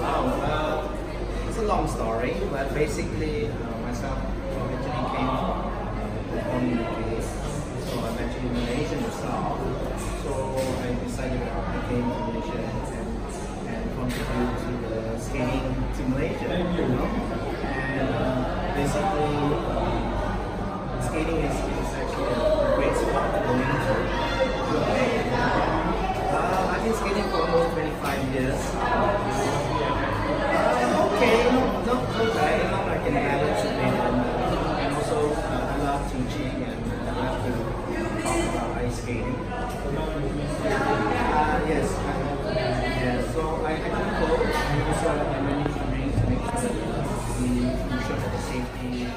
Wow, it's a long story, but basically uh, myself originally came from uh, the place, so I'm actually Malaysian myself. So I decided that I came to Malaysia and, and contribute to the skating to Malaysia. Uh, okay, no, no, I love I can balance it and, and also uh, I love teaching and I love to talk about ice skating. Uh, yes, I, yes, so I, I can coach also I manage to make sure the safety